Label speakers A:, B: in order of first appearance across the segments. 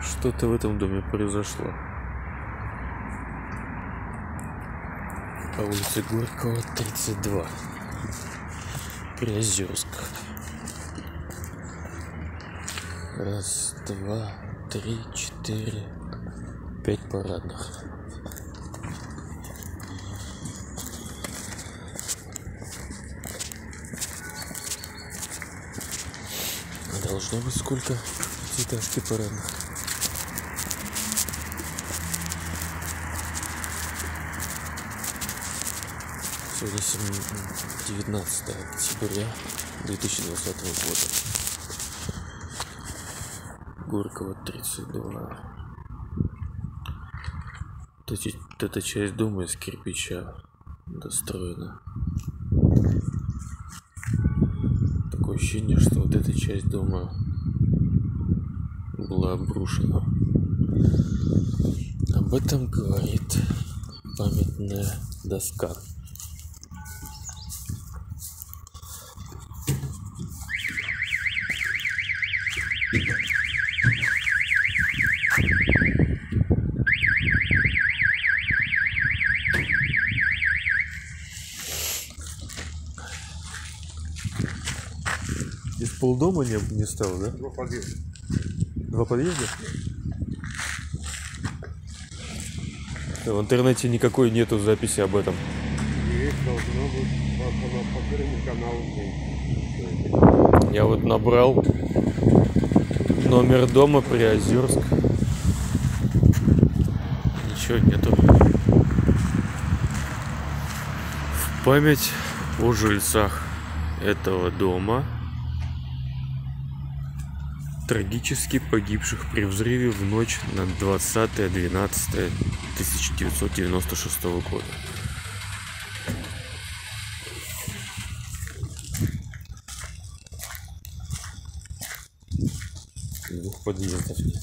A: Что-то в этом доме произошло. По улице Горького, 32. Приозерск. Раз, два, три, четыре, пять парадных. Должно быть сколько пятиэтажки парадных? Сегодня 19 октября 2020 года. Горького 32. Вот, эти, вот эта часть дома из кирпича достроена. Такое ощущение, что вот эта часть дома была обрушена. Об этом говорит памятная доска. Полдома не, не стало, да?
B: Два подъезда.
A: Два подъезда? В интернете никакой нету записи об этом.
B: Есть, должно быть по, по, по каналу.
A: Я вот набрал номер дома Приозерск. Ничего нету. В память о жильцах этого дома, трагически погибших при взрыве в ночь на 20.12.1996 года. Двух подъездов нет.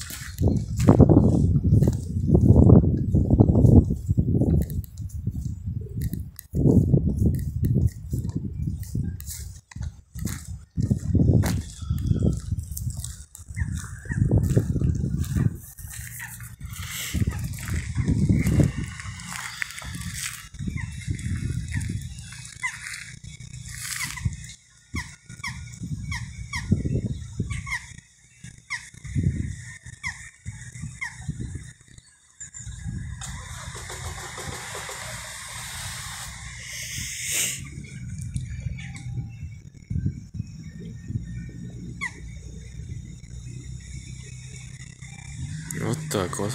A: Вот так вот.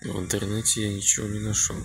A: В интернете я ничего не нашел.